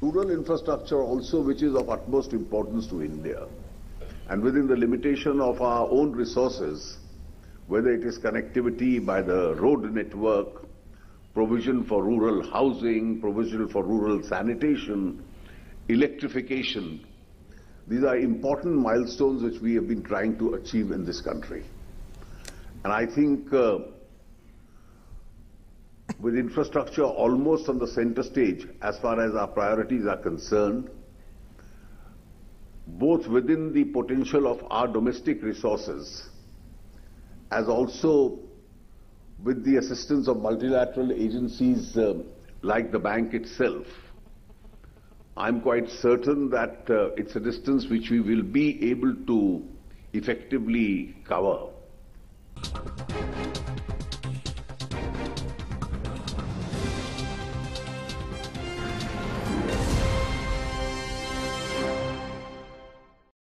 rural infrastructure also which is of utmost importance to India. And within the limitation of our own resources, whether it is connectivity by the road network, provision for rural housing, provision for rural sanitation, electrification, these are important milestones which we have been trying to achieve in this country. And I think uh, with infrastructure almost on the center stage as far as our priorities are concerned, both within the potential of our domestic resources as also with the assistance of multilateral agencies uh, like the bank itself, I'm quite certain that uh, it's a distance which we will be able to effectively cover.